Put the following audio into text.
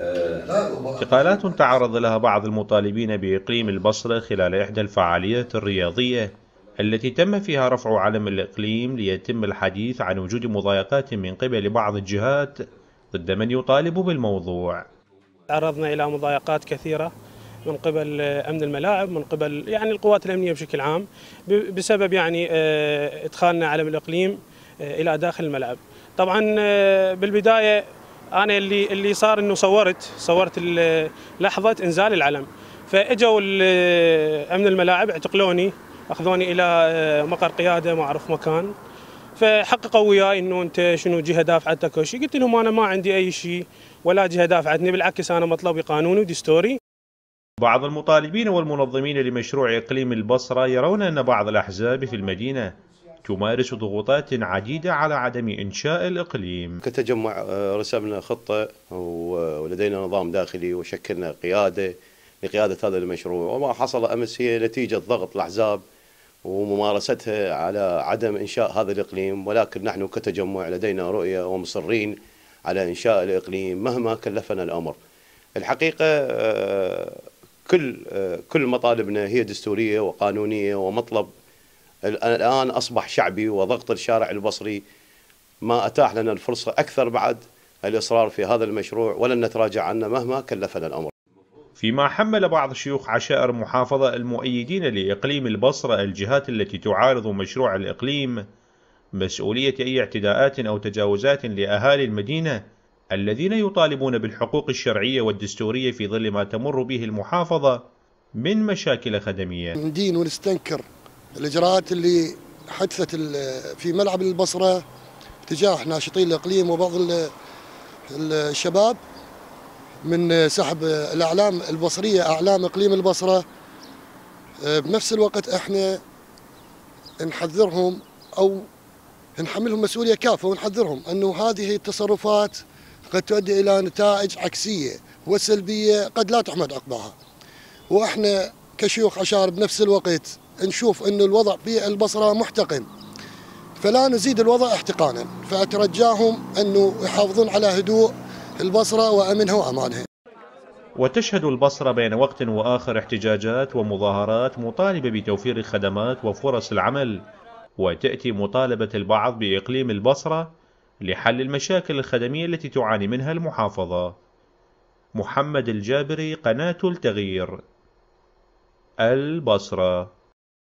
انتقالات تعرض لها بعض المطالبين بإقليم البصرة خلال إحدى الفعاليات الرياضية التي تم فيها رفع علم الإقليم ليتم الحديث عن وجود مضايقات من قبل بعض الجهات ضد من يطالب بالموضوع تعرضنا إلى مضايقات كثيرة من قبل أمن الملاعب من قبل يعني القوات الأمنية بشكل عام بسبب يعني آه، إدخالنا علم الإقليم آه، إلى داخل الملعب. طبعا آه، بالبداية أنا اللي اللي صار إنه صورت صورت لحظة إنزال العلم. فإجوا أمن الملاعب اعتقلوني أخذوني إلى مقر قيادة ما أعرف مكان. فحققوا وياي إنه أنت شنو جهة دافعتك أو شيء قلت لهم أنا ما عندي أي شيء ولا جهة دافعتني. بالعكس أنا مطلبي قانوني ودستوري. بعض المطالبين والمنظمين لمشروع إقليم البصرة يرون أن بعض الأحزاب في المدينة تمارس ضغوطات عديدة على عدم إنشاء الإقليم. كتجمع آه، رسمنا خطة ولدينا نظام داخلي وشكلنا قيادة لقيادة هذا المشروع. وما حصل أمس هي نتيجة ضغط الأحزاب وممارستها على عدم إنشاء هذا الإقليم. ولكن نحن كتجمع لدينا رؤية ومصرين على إنشاء الإقليم مهما كلفنا الأمر. الحقيقة آه، كل كل مطالبنا هي دستورية وقانونية ومطلب الآن أصبح شعبي وضغط الشارع البصري ما أتاح لنا الفرصة أكثر بعد الإصرار في هذا المشروع ولن نتراجع عنه مهما كلفنا الأمر. فيما حمل بعض شيوخ عشائر المحافظه المؤيدين لإقليم البصرة الجهات التي تعارض مشروع الإقليم مسؤولية أي اعتداءات أو تجاوزات لأهالي المدينة الذين يطالبون بالحقوق الشرعية والدستورية في ظل ما تمر به المحافظة من مشاكل خدمية ندين ونستنكر الإجراءات اللي حدثت في ملعب البصرة تجاه ناشطين الإقليم وبعض الشباب من سحب الأعلام البصرية أعلام إقليم البصرة. بنفس الوقت إحنا نحذرهم أو نحملهم مسؤولية كافة ونحذرهم أنه هذه التصرفات قد تؤدي إلى نتائج عكسية وسلبية قد لا تحمد عقباها. وإحنا كشيوخ عشار بنفس الوقت نشوف أن الوضع في البصرة محتقن. فلا نزيد الوضع احتقانا. فأترجاهم أنه يحافظون على هدوء البصرة وأمنها وأمانها وتشهد البصرة بين وقت وآخر احتجاجات ومظاهرات مطالبة بتوفير الخدمات وفرص العمل وتأتي مطالبة البعض بإقليم البصرة لحل المشاكل الخدمية التي تعاني منها المحافظة. محمد الجابري قناة التغيير البصرة.